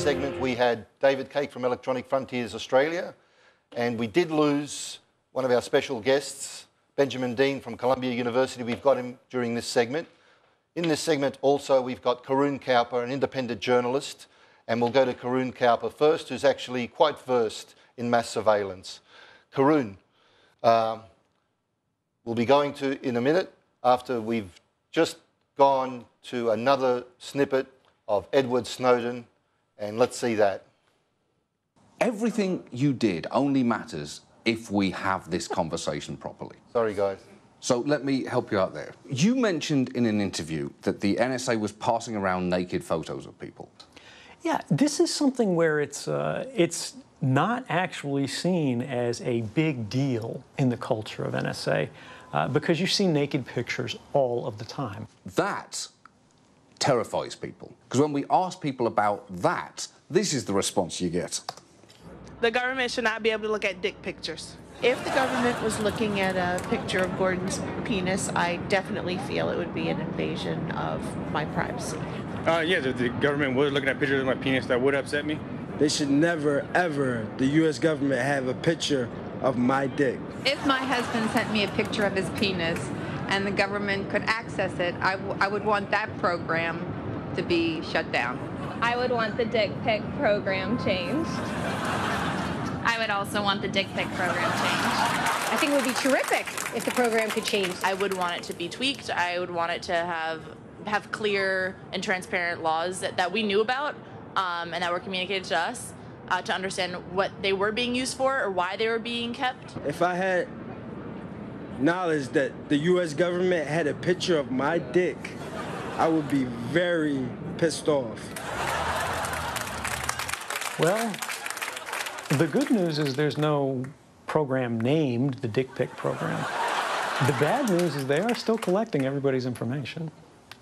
segment, we had David Cake from Electronic Frontiers Australia, and we did lose one of our special guests, Benjamin Dean from Columbia University. We've got him during this segment. In this segment, also, we've got Karun Cowper, an independent journalist, and we'll go to Karun Cowper first, who's actually quite versed in mass surveillance. Karun, um, we'll be going to in a minute after we've just gone to another snippet of Edward Snowden, and let's see that. Everything you did only matters if we have this conversation properly. Sorry, guys. So let me help you out there. You mentioned in an interview that the NSA was passing around naked photos of people. Yeah, this is something where it's uh, it's not actually seen as a big deal in the culture of NSA uh, because you see naked pictures all of the time. That terrifies people because when we ask people about that, this is the response you get. The government should not be able to look at dick pictures. If the government was looking at a picture of Gordon's penis, I definitely feel it would be an invasion of my privacy. Uh, yeah, if the government was looking at pictures of my penis, that would upset me. They should never, ever, the U.S. government have a picture of my dick. If my husband sent me a picture of his penis and the government could access it, I, I would want that program to be shut down. I would want the dick pic program changed. I would also want the dick pic program changed. I think it would be terrific if the program could change. I would want it to be tweaked. I would want it to have have clear and transparent laws that, that we knew about um, and that were communicated to us uh, to understand what they were being used for or why they were being kept. If I had knowledge that the U.S. government had a picture of my dick, I would be very pissed off. Well, the good news is there's no program named the dick pic program. The bad news is they are still collecting everybody's information,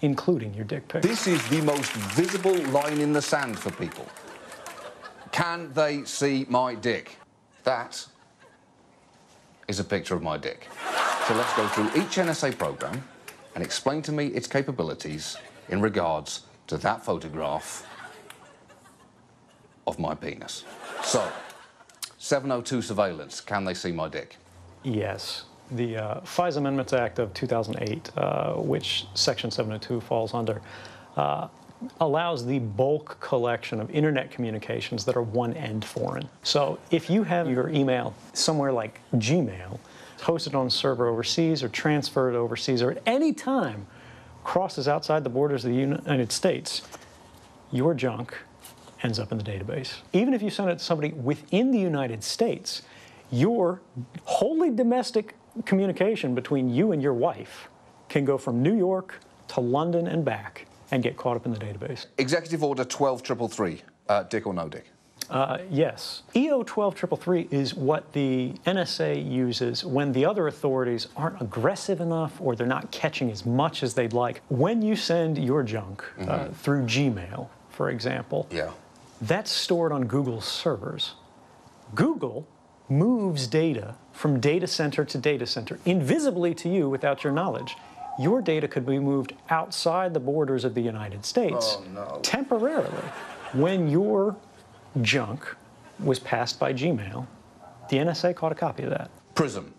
including your dick pic. This is the most visible line in the sand for people. Can they see my dick? That is a picture of my dick. So let's go through each NSA program and explain to me its capabilities in regards to that photograph of my penis. So, 702 surveillance, can they see my dick? Yes. The uh, FISA Amendments Act of 2008, uh, which Section 702 falls under, uh, allows the bulk collection of internet communications that are one end foreign. So if you have your email somewhere like Gmail, hosted on a server overseas or transferred overseas, or at any time crosses outside the borders of the United States, your junk ends up in the database. Even if you send it to somebody within the United States, your wholly domestic communication between you and your wife can go from New York to London and back and get caught up in the database. Executive Order 12333, uh, dick or no dick? Uh, yes. EO 12333 is what the NSA uses when the other authorities aren't aggressive enough or they're not catching as much as they'd like. When you send your junk mm -hmm. uh, mm-hmm. through Gmail, for example, yeah. that's stored on Google's servers. Google moves data from data center to data center invisibly to you without your knowledge. Your data could be moved outside the borders of the United States oh, no. temporarily when your junk was passed by Gmail. The NSA caught a copy of that. Prism.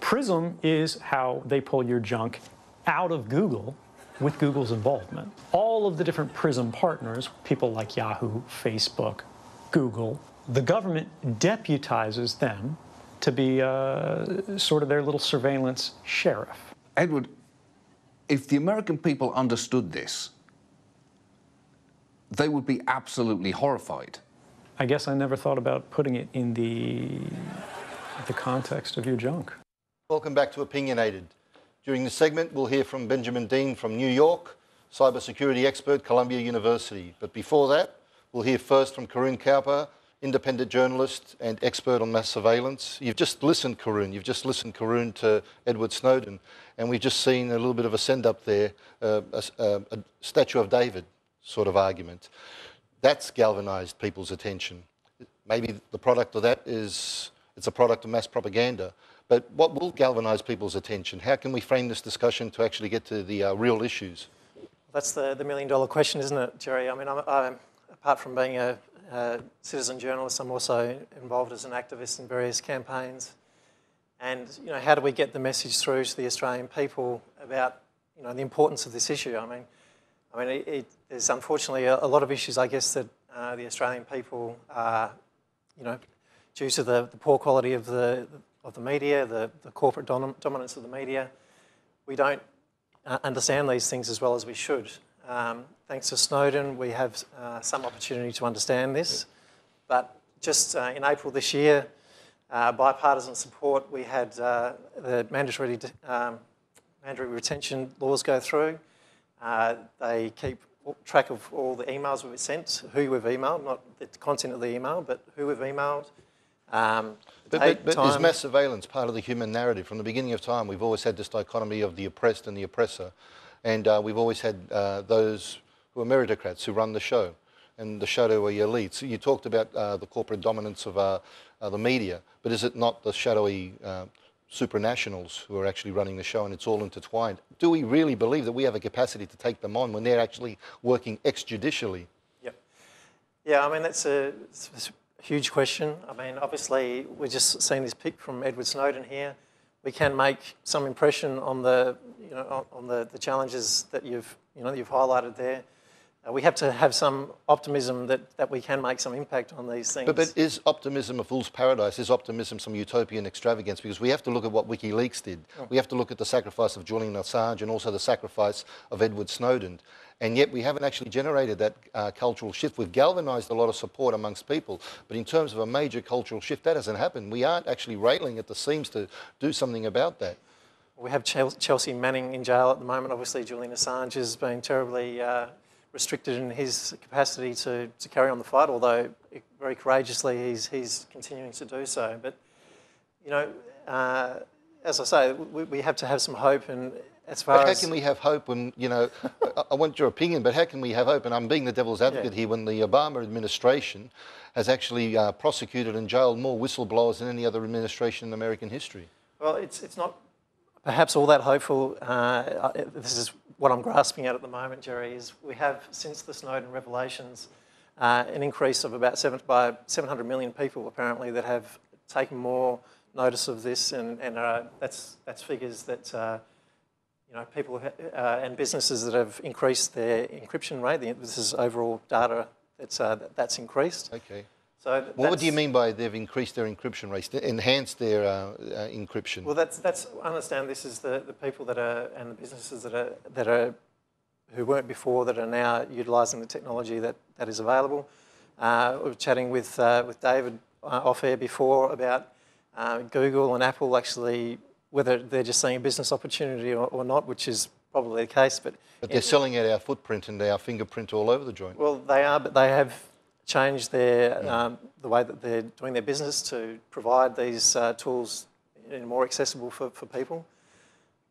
Prism is how they pull your junk out of Google with Google's involvement. All of the different Prism partners, people like Yahoo, Facebook, Google, the government deputizes them to be uh, sort of their little surveillance sheriff. Edward, if the American people understood this, they would be absolutely horrified. I guess I never thought about putting it in the, the context of your junk. Welcome back to Opinionated. During this segment, we'll hear from Benjamin Dean from New York, cybersecurity expert, Columbia University. But before that, we'll hear first from Karun Cowper, independent journalist and expert on mass surveillance. You've just listened, Karun, you've just listened, Karun, to Edward Snowden, and we've just seen a little bit of a send-up there, uh, a, a, a statue of David sort of argument. That's galvanized people's attention. Maybe the product of that is it's a product of mass propaganda. But what will galvanize people's attention? How can we frame this discussion to actually get to the uh, real issues? That's the, the million dollar question, isn't it, Jerry? I mean, I'm, I'm apart from being a, a citizen journalist, I'm also involved as an activist in various campaigns. And you know, how do we get the message through to the Australian people about you know the importance of this issue? I mean, I mean, it, there's unfortunately a, a, lot of issues, I guess, that uh, the Australian people are, you know, due to the, the poor quality of the of the media, the, the corporate dom dominance of the media, we don't uh, understand these things as well as we should. Um, thanks to Snowden, we have uh, some opportunity to understand this. But just uh, in April this year, uh, bipartisan support, we had uh, the mandatory, um, mandatory retention laws go through. Uh, they keep track of all the emails we've sent, who we've emailed, not the content of the email, but who we've emailed. Um, but, but, but is mass surveillance part of the human narrative? From the beginning of time, we've always had this dichotomy of the oppressed and the oppressor. And uh, we've always had uh, those who are meritocrats who run the show and the shadowy elites. So you talked about uh, the corporate dominance of uh, uh, the media, but is it not the shadowy uh, supranationals who are actually running the show and it's all intertwined? Do we really believe that we have a capacity to take them on when they're actually working extrajudicially? Yep. Yeah, I mean, that's a, a huge question. I mean, obviously, we're just seeing this pic from Edward Snowden here. We can make some impression on the, you know, on the, the challenges that you've, you know, that you've highlighted there. Uh, we have to have some optimism that, that we can make some impact on these things. But, but, is optimism a fool's paradise? Is optimism some utopian extravagance? Because we have to look at what WikiLeaks did. Oh. We have to look at the sacrifice of Julian Assange and also the sacrifice of Edward Snowden. And yet we haven't actually generated that uh, cultural shift. We've galvanised a lot of support amongst people. But in terms of a major cultural shift, that hasn't happened. We aren't actually railing at the seams to do something about that. We have Chelsea Manning in jail at the moment. Obviously, Julian Assange has been terribly... Uh, restricted in his capacity to, to carry on the fight, although very courageously he's, he's continuing to do so. But, you know, uh, as I say, we, we, have to have some hope and as far but how as... can we have hope when, you know, I want your opinion, but how can we have hope, and I'm being the devil's advocate yeah. here, when the Obama administration has actually uh, prosecuted and jailed more whistleblowers than any other administration in American history? Well, it's, it's not perhaps all that hopeful. Uh, this is what I'm grasping at at the moment, Jerry, is we have, since the Snowden revelations, uh, an increase of about seven, by 700 million people apparently that have taken more notice of this, and, and uh, that's, that's figures that uh, you know, people uh, and businesses that have increased their encryption rate. This is overall data that's, uh, that's increased. Okay. So what do you mean by they've increased their encryption rates, enhanced their uh, uh, encryption? Well, that's that's. I understand this is the, the people that are and the businesses that are that are who weren't before that are now utilising the technology that, that is available. Uh, we were chatting with uh, with David uh, off air before about uh, Google and Apple actually whether they're just seeing a business opportunity or, or not, which is probably the case. But but they're selling out our footprint and our fingerprint all over the joint. Well, they are, but they have change their, um, the way that they're doing their business to provide these uh, tools more accessible for, for people.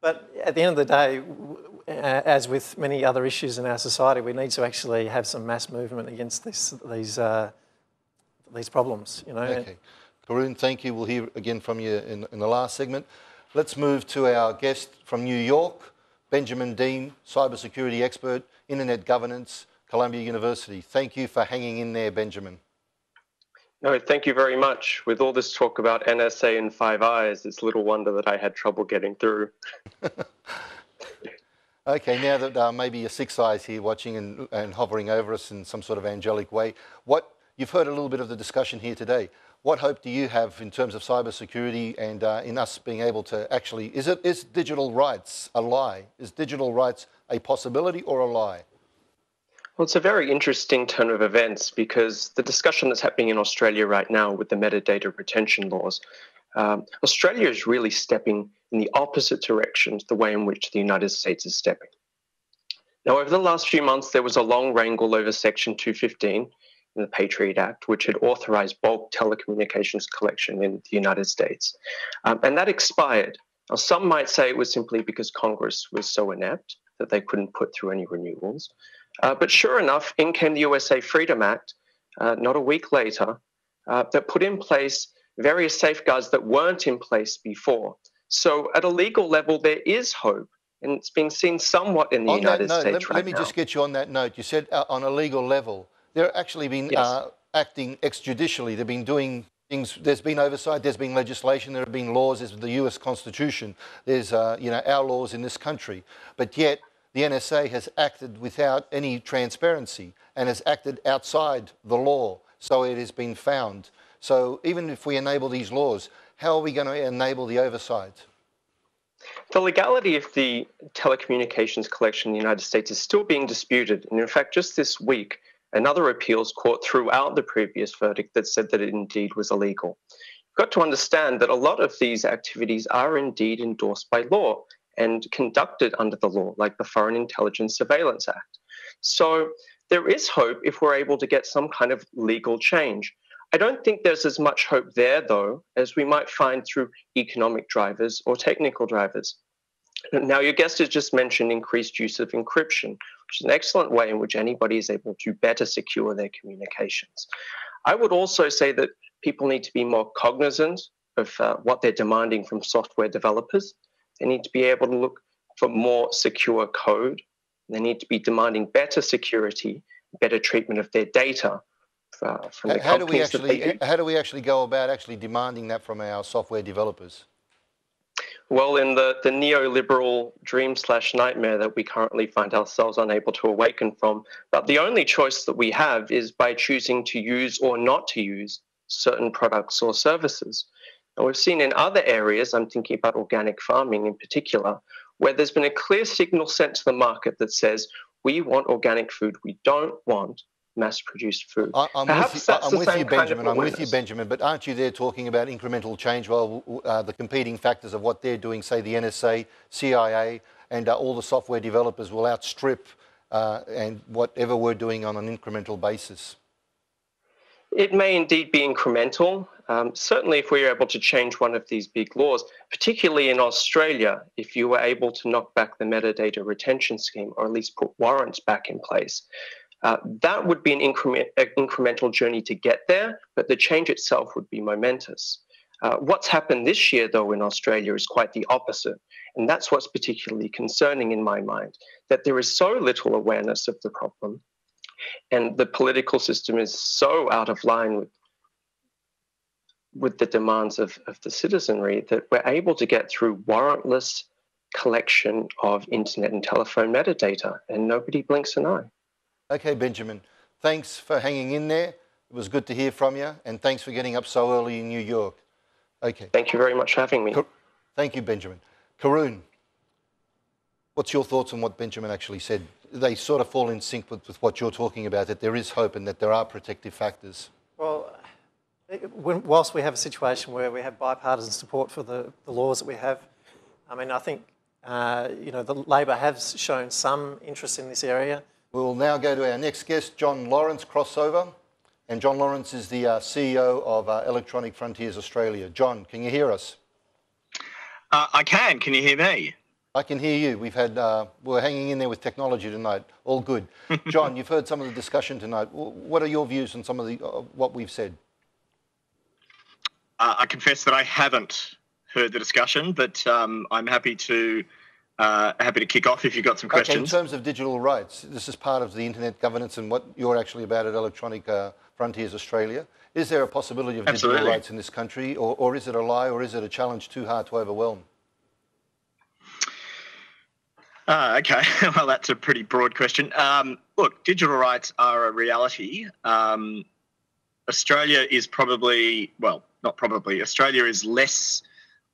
But at the end of the day, as with many other issues in our society, we need to actually have some mass movement against this, these, uh, these problems. You know? Okay. Karun, thank you. We'll hear again from you in, in the last segment. Let's move to our guest from New York, Benjamin Dean, cybersecurity expert, internet governance, Columbia University. Thank you for hanging in there, Benjamin. No, thank you very much. With all this talk about NSA and Five Eyes, it's little wonder that I had trouble getting through. okay, now that uh, maybe your Six Eyes here watching and, and hovering over us in some sort of angelic way, what you've heard a little bit of the discussion here today. What hope do you have in terms of cybersecurity and uh, in us being able to actually, is, it, is digital rights a lie? Is digital rights a possibility or a lie? Well, it's a very interesting turn of events because the discussion that's happening in Australia right now with the metadata retention laws, um, Australia is really stepping in the opposite direction to the way in which the United States is stepping. Now, over the last few months, there was a long wrangle over Section 215 in the Patriot Act, which had authorized bulk telecommunications collection in the United States. Um, and that expired. Now, some might say it was simply because Congress was so inept that they couldn't put through any renewals. Uh, but sure enough, in came the USA Freedom Act, uh, not a week later, uh, that put in place various safeguards that weren't in place before. So, at a legal level, there is hope, and it's being seen somewhat in the on United note, States let, right let me now. just get you on that note. You said uh, on a legal level, they're actually been Yes. uh, acting extrajudicially. They've been doing things. There's been oversight. There's been legislation. There have been laws. There's the U.S. Constitution. There's uh, you know our laws in this country. But yet the NSA has acted without any transparency and has acted outside the law. So it has been found. So even if we enable these laws, how are we going to enable the oversight? The legality of the telecommunications collection in the United States is still being disputed. And in fact, just this week, another appeals court threw out the previous verdict that said that it indeed was illegal. You've got to understand that a lot of these activities are indeed endorsed by law and conducted under the law, like the Foreign Intelligence Surveillance Act. So there is hope if we're able to get some kind of legal change. I don't think there's as much hope there, though, as we might find through economic drivers or technical drivers. Now, your guest has just mentioned increased use of encryption, which is an excellent way in which anybody is able to better secure their communications. I would also say that people need to be more cognizant of uh, what they're demanding from software developers. They need to be able to look for more secure code. They need to be demanding better security, better treatment of their data uh, from the How do we companies that they actually how do we actually go about actually demanding that from our software developers? Well, in the, the neoliberal dream slash nightmare that we currently find ourselves unable to awaken from, but the only choice that we have is by choosing to use or not to use certain products or services. And we've seen in other areas, I'm thinking about organic farming in particular, where there's been a clear signal sent to the market that says, we want organic food, we don't want mass produced food. I- I'm Perhaps with you, that's I'm the with you kind of Benjamin. I'm with you. Benjamin. But aren't you there talking about incremental change while uh, the competing factors of what they're doing, say the NSA, CIA, and uh, all the software developers will outstrip uh, and whatever we're doing on an incremental basis? It may indeed be incremental. Um, certainly, if we were able to change one of these big laws, particularly in Australia, if you were able to knock back the metadata retention scheme or at least put warrants back in place, uh, that would be an increment, an incremental journey to get there, but the change itself would be momentous. Uh, what's happened this year, though, in Australia is quite the opposite. And that's what's particularly concerning in my mind that there is so little awareness of the problem and the political system is so out of line with with the demands of, of the citizenry that we're able to get through warrantless collection of internet and telephone metadata and nobody blinks an eye. Okay, Benjamin. Thanks for hanging in there. It was good to hear from you, and thanks for getting up so early in New York. Okay. Thank you very much for having me. Thank you, Benjamin. Karun, what's your thoughts on what Benjamin actually said? They sort of fall in sync with, with what you're talking about, that there is hope and that there are protective factors. Well, it- when, whilst we have a situation where we have bipartisan support for the, the laws that we have, I mean, I think, uh, you know, the Labor has shown some interest in this area. We'll now go to our next guest, John Lawrence, crossover. And John Lawrence is the uh, CEO of uh, Electronic Frontiers Australia. John, can you hear us? Uh, I can. Can you hear me? I can hear you. We've had, uh, we're hanging in there with technology tonight. All good. John, you've heard some of the discussion tonight. What are your views on some of the, uh, what we've said? Uh, I confess that I haven't heard the discussion, but um, I'm happy to uh, happy to kick off if you've got some questions. Okay, in terms of digital rights, this is part of the internet governance and what you're actually about at Electronic uh, Frontiers Australia. Is there a possibility of digital rights in this country, or, or is it a lie, or is it a challenge too hard to overwhelm? Uh, okay, well, that's a pretty broad question. Um, look, digital rights are a reality. Um, Australia is probably, well, not probably, Australia is less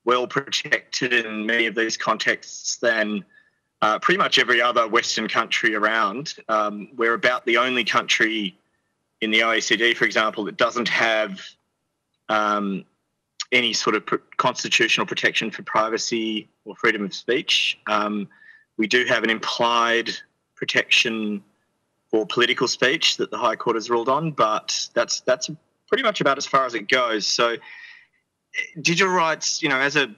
well protected in many of these contexts than uh, pretty much every other Western country around. Um, we're about the only country in the OECD, for example, that doesn't have um, any sort of constitutional protection for privacy or freedom of speech. Um, we do have an implied protection for political speech that the High Court has ruled on, but that's that's pretty much about as far as it goes. So, digital rights, you know, as a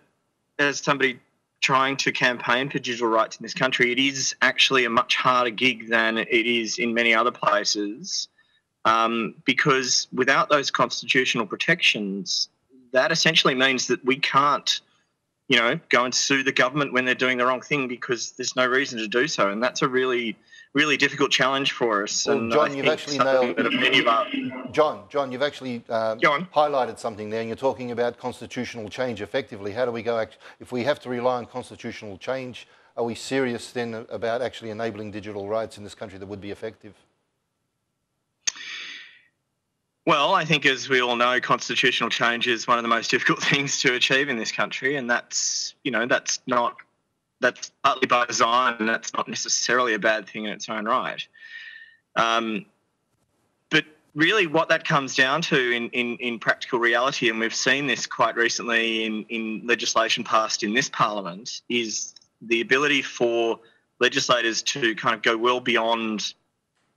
as somebody trying to campaign for digital rights in this country, it is actually a much harder gig than it is in many other places, um, because without those constitutional protections, that essentially means that we can't you know, go and sue the government when they're doing the wrong thing because there's no reason to do so. And that's a really really difficult challenge for us. Well, and John, you've actually nailed. that many of our John, John, you've actually um, highlighted something there, and you're talking about constitutional change. Effectively, how do we go? Act- if we have to rely on constitutional change, are we serious then about actually enabling digital rights in this country that would be effective? Well, I think as we all know, constitutional change is one of the most difficult things to achieve in this country, and that's you know that's not that's partly by design, and that's not necessarily a bad thing in its own right. Um, but really, what that comes down to in, in, in practical reality, and we've seen this quite recently in, in legislation passed in this parliament, is the ability for legislators to kind of go well beyond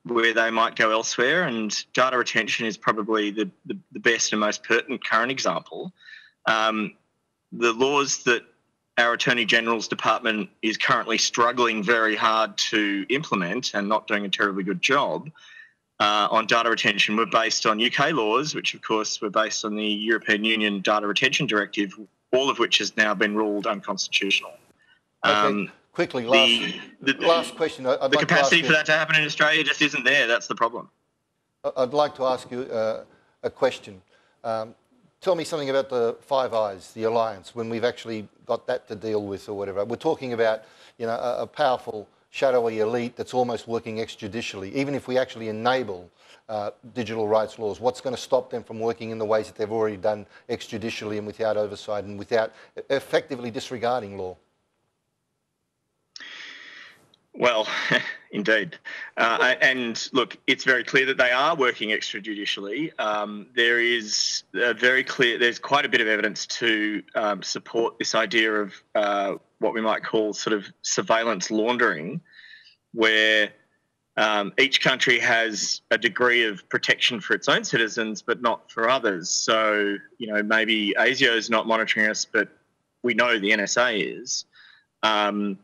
where they might go elsewhere. And data retention is probably the, the, the best and most pertinent current example. Um, the laws that our Attorney General's department is currently struggling very hard to implement and not doing a terribly good job uh, on data retention were based on UK laws, which of course were based on the European Union Data Retention Directive, all of which has now been ruled unconstitutional. Okay. Um, Quickly, the, last, last question. I'd the like to capacity for you- that to happen in Australia just isn't there. That's the problem. I'd like to ask you uh, a question. Um, tell me something about the Five Eyes, the alliance, when we've actually got that to deal with or whatever. We're talking about, you know, a, a powerful shadowy elite that's almost working extrajudicially. Even if we actually enable uh, digital rights laws, what's going to stop them from working in the ways that they've already done extrajudicially and without oversight and without effectively disregarding law? Well, indeed. Uh, and look, it's very clear that they are working extrajudicially. Um, there is a very clear, there's quite a bit of evidence to um, support this idea of uh, what we might call sort of surveillance laundering, where um, each country has a degree of protection for its own citizens, but not for others. So, you know, maybe ASIO is not monitoring us, but we know the NSA is. Um,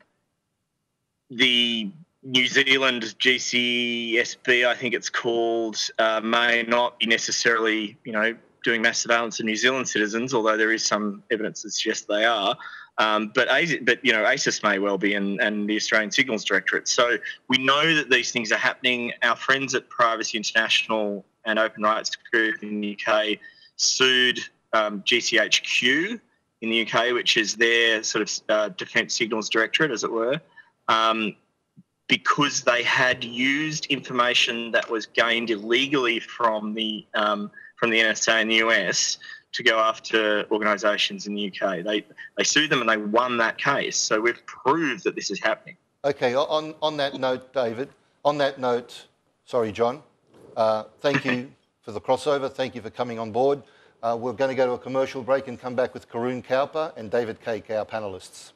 the New Zealand GCSB, I think it's called, uh, may not be necessarily, you know, doing mass surveillance of New Zealand citizens, although there is some evidence that suggests they are. Um, but but you know, ASIS may well be, and, and the Australian Signals Directorate. So we know that these things are happening. Our friends at Privacy International and Open Rights Group in the UK sued um, GCHQ in the UK, which is their sort of uh, Defence Signals Directorate, as it were, um, because they had used information that was gained illegally from the um, from the NSA in the US to go after organisations in the UK. They they sued them and they won that case. So we've proved that this is happening. Okay, on, on that note, David, on that note, sorry, John, uh, thank you for the crossover. Thank you for coming on board. Uh, we're going to go to a commercial break and come back with Karun Cowper and David Cake, our panellists.